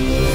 Bye.